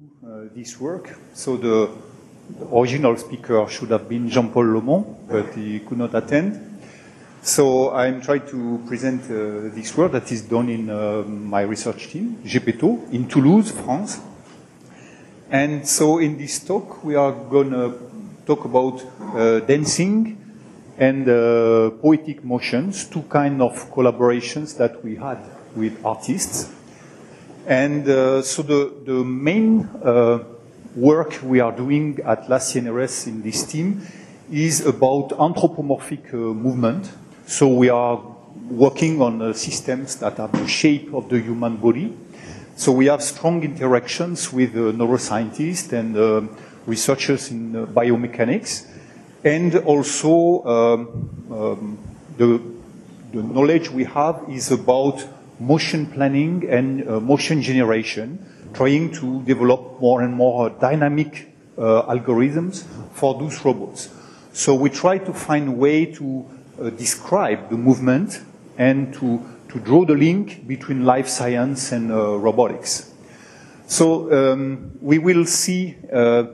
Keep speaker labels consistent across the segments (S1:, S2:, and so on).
S1: uh, this work. So the, the, original speaker should have been Jean-Paul Laumond, but he could not attend. So I'm trying to present uh, this work that is done in uh, my research team, GEPETTO, in Toulouse, France. And so in this talk, we are going to talk about uh, dancing and uh, poetic motions, two kind of collaborations that we had with artists. And uh, so the, the main uh, work we are doing at LAAS-CNRS in this team is about anthropomorphic uh, movement. So we are working on systems that have the shape of the human body. So we have strong interactions with neuroscientists and researchers in biomechanics. And also um, um, the, the knowledge we have is about motion planning and uh, motion generation, trying to develop more and more dynamic uh, algorithms for those robots. So we try to find a way to uh, describe the movement and to, to draw the link between life science and uh, robotics. So um, we will see uh,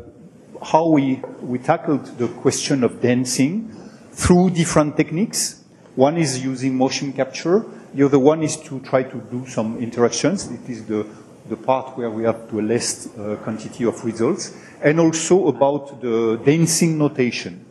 S1: how we, we tackled the question of dancing through different techniques. One is using motion capture, the other one is to try to do some interactions. It is the, the part where we have to a less uh, quantity of results. And also about the dancing notation.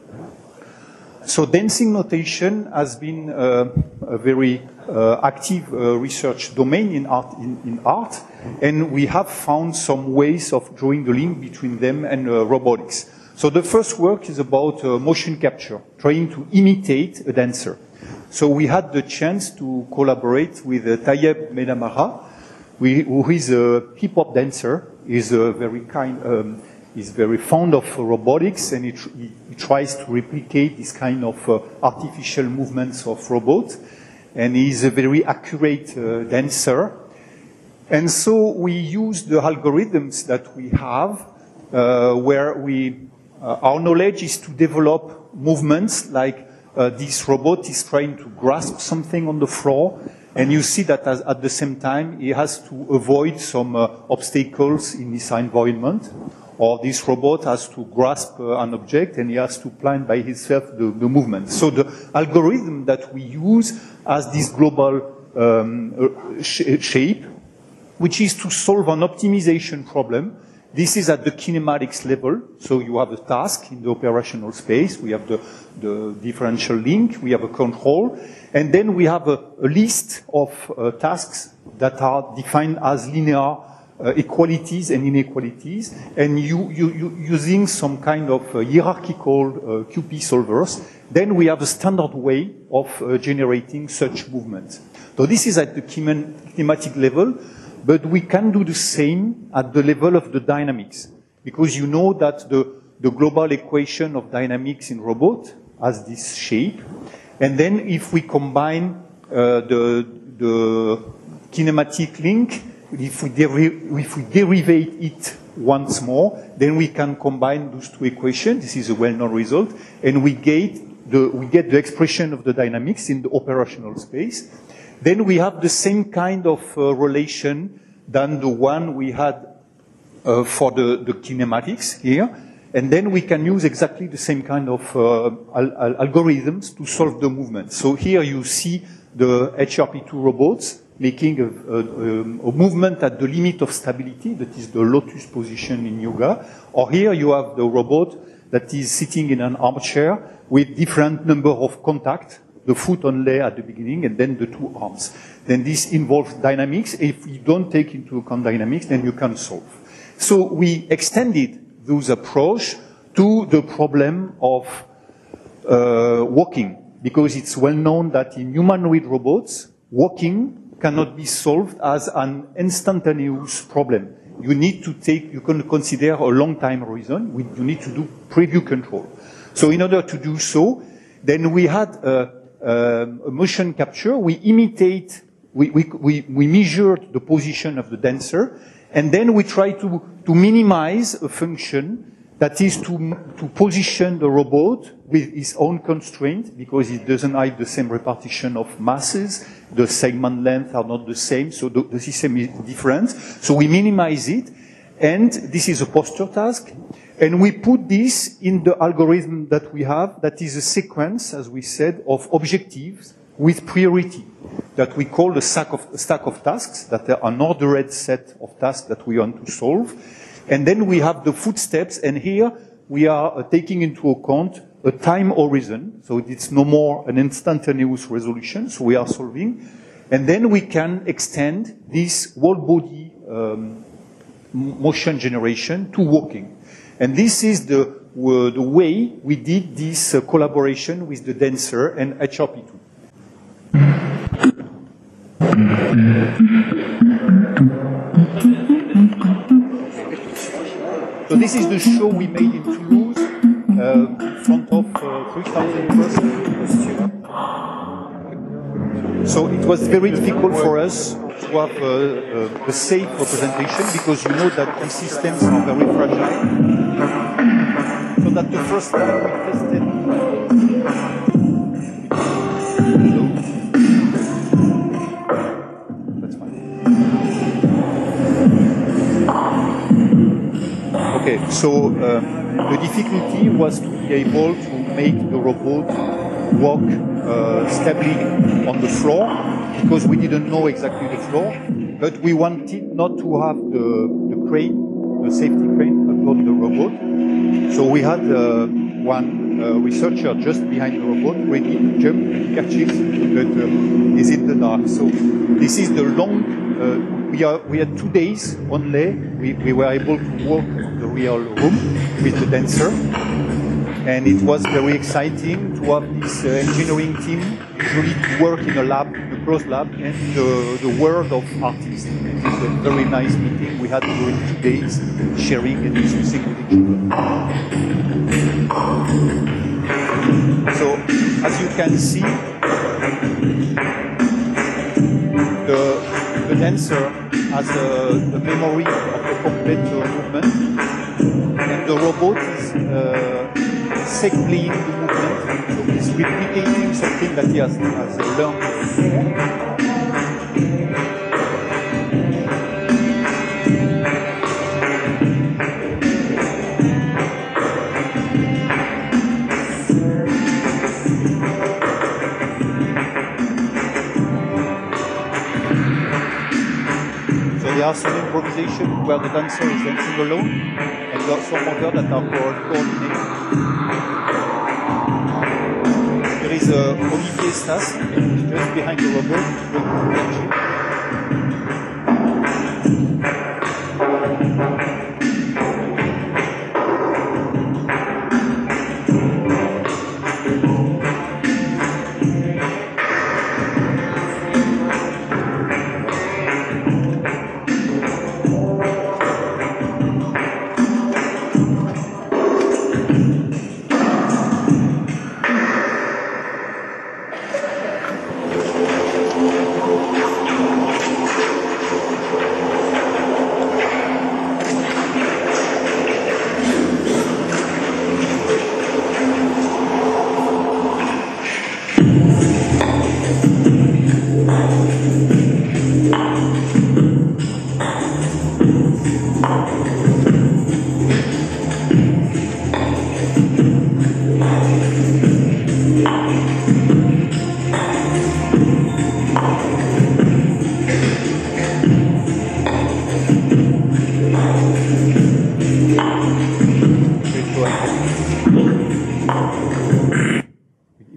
S1: So dancing notation has been uh, a very uh, active uh, research domain in art, in, in, art, and we have found some ways of drawing the link between them and uh, robotics. So the first work is about uh, motion capture, trying to imitate a dancer. So we had the chance to collaborate with uh, Tayeb Benamara, who is a hip hop dancer. He's a very kind, um, he's very fond of robotics, and he, tr he, tries to replicate this kind of uh, artificial movements of robots. And he's a very accurate uh, dancer. And so we use the algorithms that we have, uh, where we, uh, our knowledge is to develop movements like uh, this robot is trying to grasp something on the floor, and you see that as, at the same time he has to avoid some uh, obstacles in this environment, or this robot has to grasp uh, an object and he has to plan by himself the, the, movement. So the algorithm that we use has this global um, uh, sh shape, which is to solve an optimization problem this is at the kinematics level. So you have a task in the operational space. We have the, the differential link. We have a control. And then we have a, a list of uh, tasks that are defined as linear uh, equalities and inequalities. And you, you, you using some kind of uh, hierarchical uh, QP solvers, then we have a standard way of uh, generating such movements. So this is at the kinematic level. But we can do the same at the level of the dynamics, because you know that the, the global equation of dynamics in robot has this shape. And then if we combine uh, the, the kinematic link, if we, if we derivate it once more, then we can combine those two equations. This is a well-known result. And we get, the, we get the expression of the dynamics in the operational space. Then we have the same kind of uh, relation than the one we had uh, for the, the, kinematics here. And then we can use exactly the same kind of uh, al al algorithms to solve the movement. So here you see the HRP2 robots making a, a, a, movement at the limit of stability, that is the lotus position in yoga. Or here you have the robot that is sitting in an armchair with different number of contact the foot only at the beginning and then the two arms. Then this involves dynamics. If you don't take into account dynamics, then you can't solve. So we extended those approach to the problem of uh, walking, because it's well known that in humanoid robots, walking cannot be solved as an instantaneous problem. You need to take, you can consider a long time horizon. You need to do preview control. So in order to do so, then we had um, Um, motion capture, we imitate, we, we, we, we measure the position of the dancer, and then we try to, to minimize a function that is to, to position the robot with its own constraint because it doesn't have the same repartition of masses. The segment length are not the same, so the, the system is different. So we minimize it. And this is a posture task. And we put this in the algorithm that we have, that is a sequence, as we said, of objectives with priority that we call the stack of, stack of tasks, that are an ordered set of tasks that we want to solve. And then we have the footsteps, and here we are uh, taking into account a time horizon, so it's no more an instantaneous resolution, so we are solving. And then we can extend this whole body um, motion generation to walking. And this is the, uh, the way we did this uh, collaboration with the dancer and HRP2. So this is the show we made in Toulouse, uh, in front of uh, 3,000 persons. So it was very difficult for us to have uh, a safe representation because you know that these systems are very fragile. So that the first time we tested That's fine. Okay, so um, the difficulty was to be able to make the robot walk uh, stably on the floor because we didn't know exactly the floor, but we wanted not to have the, the crane, the safety crane upon the robot. So we had uh, one uh, researcher just behind the robot ready to jump catch it, but uh, is in the dark. So this is the long. Uh, we are we had two days only. We, we were able to walk the real room with the dancer, and it was very exciting to have this uh, engineering team usually to work in a lab, closed lab, and the, the world of artists. It is a very nice meeting we had during two days, sharing and discussing with each other. So, as you can see, the, the dancer has a, a memory of the complete movement, and the robot is uh, cycling the movement, so he's replicating something that he has, has learned before. So there are some improvisation where the dancer is dancing alone, and there are some other that are co- coordinated. There is uh, Olivier Stasse, who's just behind the robot,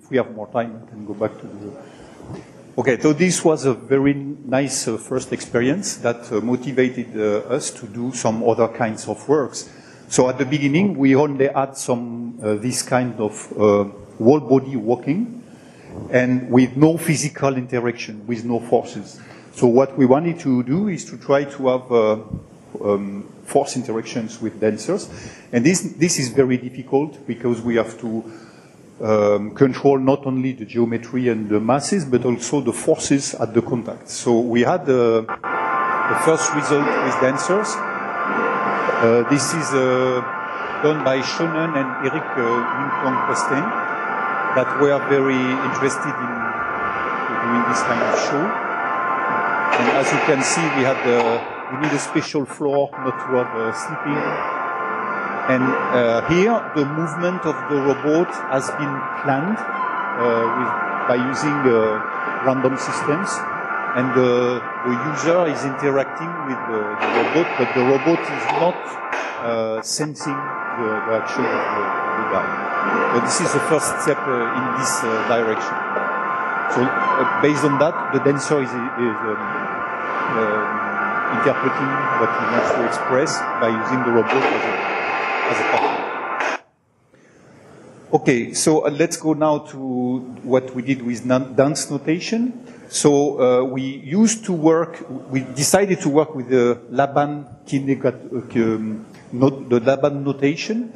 S1: If we have more time, we can go back to the. Okay, so this was a very nice uh, first experience that uh, motivated uh, us to do some other kinds of works. So at the beginning, we only had some uh, this kind of uh, whole body walking, and with no physical interaction, with no forces. So what we wanted to do is to try to have uh, um, force interactions with dancers, and this this is very difficult because we have to um, control not only the geometry and the masses, but also the forces at the contact. So we had uh, the first result with dancers. Uh, this is uh, done by Shonen and Eric uh, Minh Cuong Castaing that were very interested in doing this kind of show. And as you can see, we had the we need a special floor not to have uh, sleeping. And uh, here, the movement of the robot has been planned uh, with, by using uh, random systems. And the, the user is interacting with the, the robot, but the robot is not uh, sensing the, the action of the, the guy. So this is the first step uh, in this uh, direction. So uh, based on that, the dancer is, is um, um, interpreting what he wants to express by using the robot as a, as a. Okay, so uh, let's go now to what we did with dance notation. So uh, we used to work, we decided to work with the Laban, um, the Laban notation.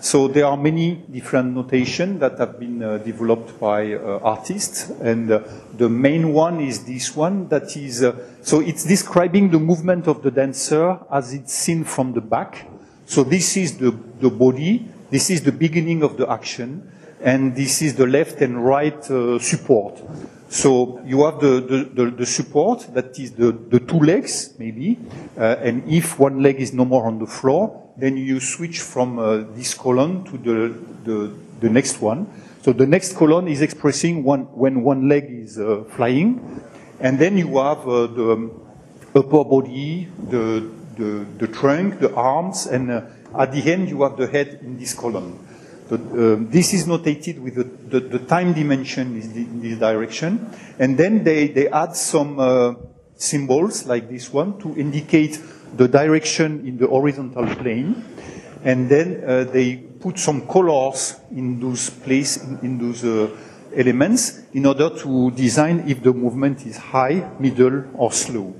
S1: So there are many different notations that have been uh, developed by uh, artists, and uh, the main one is this one that is, uh, so it's describing the movement of the dancer as it's seen from the back. So this is the, the body, this is the beginning of the action, and this is the left and right uh, support. So you have the, the, the, the, support, that is the, the two legs, maybe, uh, and if one leg is no more on the floor, then you switch from uh, this column to the, the, the, next one. So the next column is expressing one, when one leg is uh, flying, and then you have uh, the upper body, the, the, the trunk, the arms, and uh, at the end you have the head in this column. Um, this is notated with the, the, the time dimension in this direction, and then they, they add some uh, symbols like this one to indicate the direction in the horizontal plane, and then uh, they put some colors in those place in, in those uh, elements in order to design if the movement is high, middle, or slow.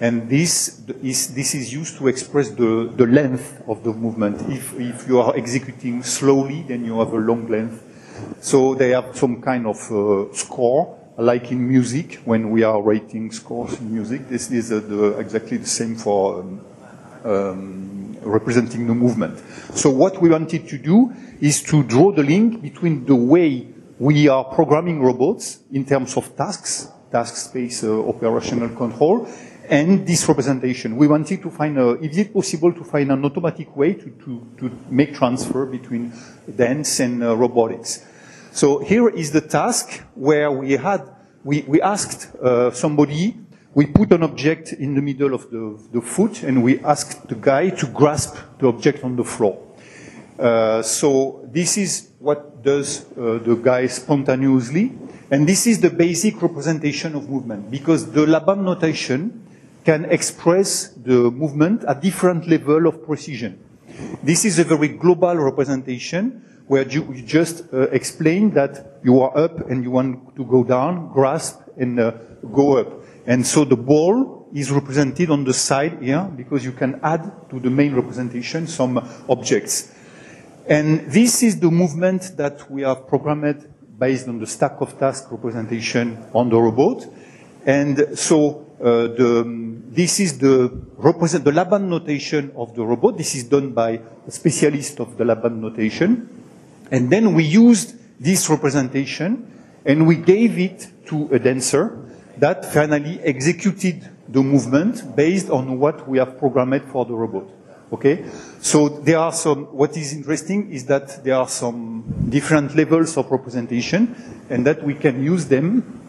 S1: And this is, this is used to express the, the length of the movement. If, if you are executing slowly, then you have a long length. So they have some kind of uh, score like in music, when we are writing scores in music, this is uh, the, exactly the same for um, um, representing the movement. So what we wanted to do is to draw the link between the way we are programming robots in terms of tasks, task space uh, operational control, and this representation. We wanted to find, a, is it possible to find an automatic way to, to, to make transfer between dance and uh, robotics? So here is the task where we had, we, we asked uh, somebody, we put an object in the middle of the, the, foot and we asked the guy to grasp the object on the floor. Uh, so this is what does uh, the guy spontaneously. And this is the basic representation of movement because the Laban notation can express the movement at different level of precision. This is a very global representation where you, just uh, explain that you are up and you want to go down, grasp and uh, go up. And so the ball is represented on the side here because you can add to the main representation some objects. And this is the movement that we have programmed based on the stack of task representation on the robot. And so uh, the, this is the represent the Laban notation of the robot. This is done by a specialist of the Laban notation. And then we used this representation and we gave it to a dancer that finally executed the movement based on what we have programmed for the robot. Okay? So there are some, what is interesting is that there are some different levels of representation and that we can use them.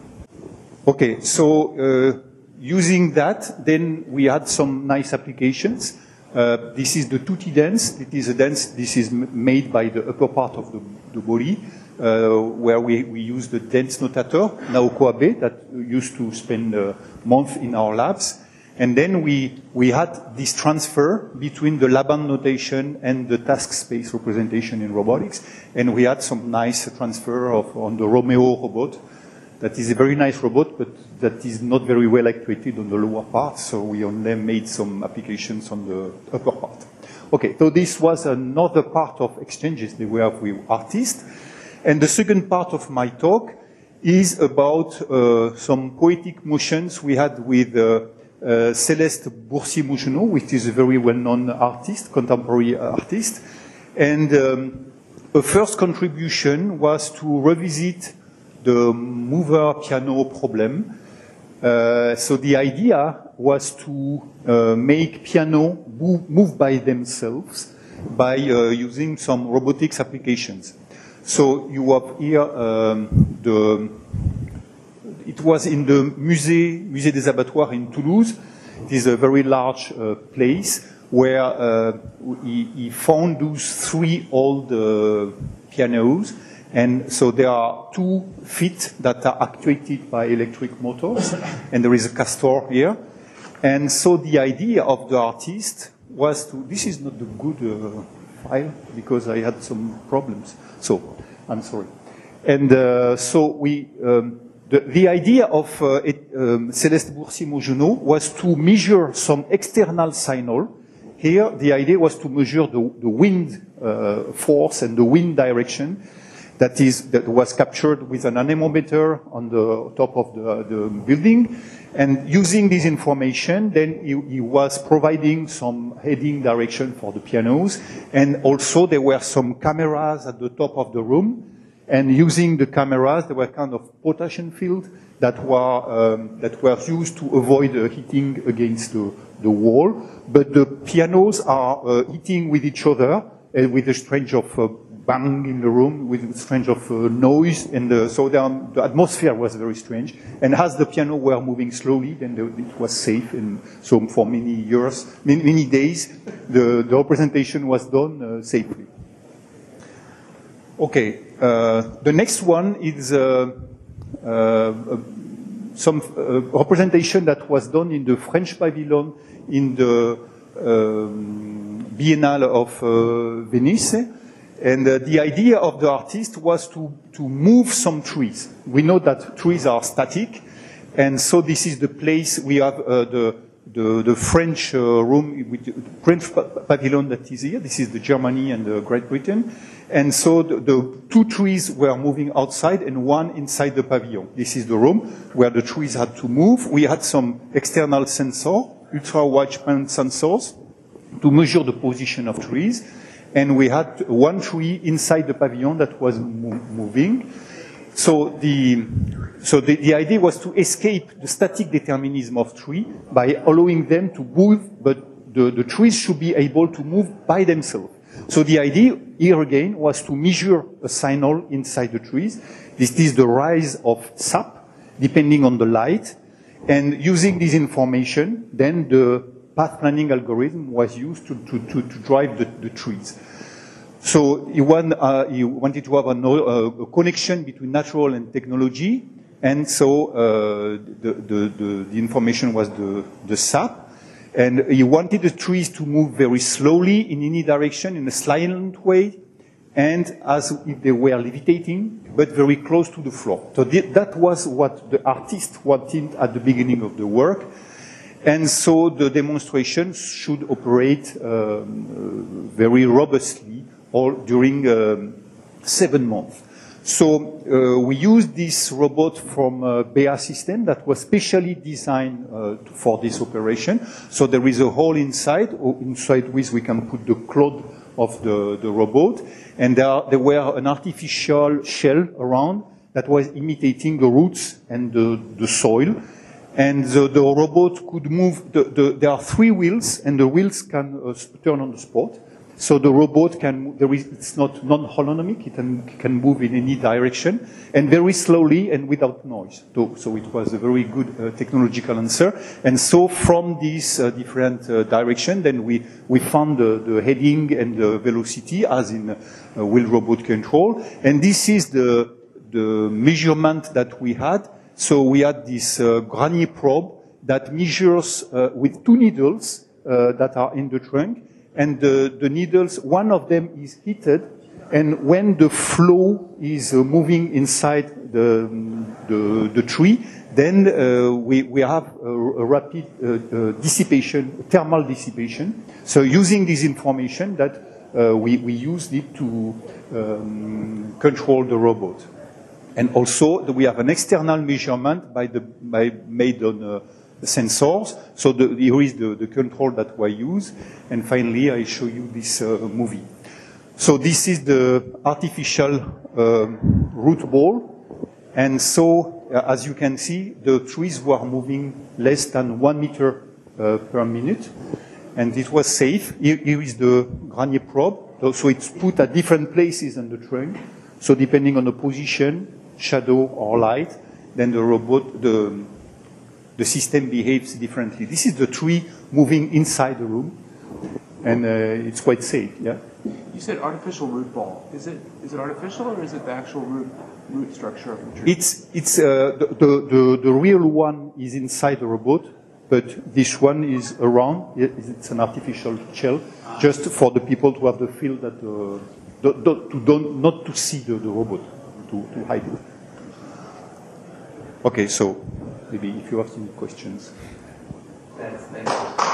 S1: Okay, so uh, using that, then we had some nice applications. Uh, this is the tutti dance. It is a dance. This is made by the upper part of the, the body, uh, where we, we use the dance notator, Naoko Abe, that used to spend a month in our labs. And then we, we had this transfer between the Laban notation and the task space representation in robotics. And we had some nice transfer of, on the Romeo robot. That is a very nice robot, but that is not very well actuated on the lower part, so we only made some applications on the upper part. Okay, so this was another part of exchanges that we have with artists. And the second part of my talk is about uh, some poetic motions we had with uh, uh, Celeste Boursier-Mougenot, which is a very well-known artist, contemporary artist. And um, a first contribution was to revisit the mover piano problem uh, so the idea was to uh, make piano move, by themselves by uh, using some robotics applications. So you have here um, the, it was in the Musée, Musée des Abattoirs in Toulouse. It is a very large uh, place where uh, he, he, found those three old uh, pianos and so there are two feet that are actuated by electric motors, and there is a castor here. And so the idea of the artist was to, this is not the good uh, file because I had some problems. So I'm sorry. And uh, so we, um, the, the, idea of uh, it, um, Céleste Boursier-Mougenot was to measure some external signal. Here, the idea was to measure the, the wind uh, force and the wind direction that is that was captured with an anemometer on the top of the, the building. And using this information, then he, he, was providing some heading direction for the pianos. And also there were some cameras at the top of the room. And using the cameras, there were kind of potential field that were, um, that were used to avoid uh, hitting against the, the wall. But the pianos are uh, hitting with each other uh, with a strange of uh, bang in the room with a strange of uh, noise, and uh, so the, um, the, atmosphere was very strange. And as the piano were moving slowly, then the, it was safe. And so for many years, many, many days, the, the representation was done uh, safely. Okay, uh, the next one is uh, uh, some representation that was done in the French pavilion in the um, Biennale of Venice. And uh, the idea of the artist was to, to move some trees. We know that trees are static, and so this is the place we have uh, the, the, the, French uh, room, with the French pavilion that is here. This is the Germany and the Great Britain. And so the, the, two trees were moving outside and one inside the pavilion. This is the room where the trees had to move. We had some external sensor, ultra-wideband sensors, to measure the position of trees and we had one tree inside the pavilion that was mo moving. So the so the, the idea was to escape the static determinism of tree by allowing them to move, but the, the trees should be able to move by themselves. So the idea here again was to measure a signal inside the trees. This is the rise of sap, depending on the light. And using this information, then the path planning algorithm was used to, to, to, to drive the, the, trees. So he, want, uh, he, wanted to have a, uh, a, connection between natural and technology, and so uh, the, the, the, information was the, the SAP. And he wanted the trees to move very slowly in any direction, in a silent way, and as if they were levitating, but very close to the floor. So that was what the artist wanted at the beginning of the work. And so the demonstration should operate um, very robustly all during um, seven months. So uh, we used this robot from uh, BEA system that was specially designed uh, for this operation. So there is a hole inside, inside which we can put the cloud of the, the robot. And there, there were an artificial shell around that was imitating the roots and the, the soil and the, the robot could move. The, the, there are three wheels, and the wheels can uh, turn on the spot. So the robot can, there is, it's not non-holonomic, it can, can move in any direction, and very slowly and without noise. So, so it was a very good uh, technological answer. And so from this uh, different uh, direction, then we, we found the, the, heading and the velocity as in uh, wheel robot control. And this is the, the measurement that we had. So we had this uh, Granier probe that measures uh, with two needles uh, that are in the trunk, and the, the, needles, one of them is heated, and when the flow is uh, moving inside the, the, the tree, then uh, we, we have a, a rapid uh, dissipation, thermal dissipation. So using this information that we, we used it to um, control the robot. And also, we have an external measurement by the, by, made on uh, sensors. So the, here is the, the control that we use. And finally, I show you this uh, movie. So this is the artificial um, root ball. And so, uh, as you can see, the trees were moving less than one meter uh, per minute. And it was safe. Here, here is the Granier probe. So it's put at different places on the trunk. So depending on the position, shadow or light, then the robot, the, the system behaves differently. This is the tree moving inside the room. And uh, it's quite safe, yeah.
S2: You said artificial root ball. Is it is it artificial or is it the actual root root structure of the tree?
S1: It's, it's, uh, the, the, the, the real one is inside the robot, but this one is around. It's an artificial shell, just for the people to have the feel that, uh, to don't, not to see the, the robot, to, to hide it. Okay, so maybe if you have some questions.
S3: Thanks.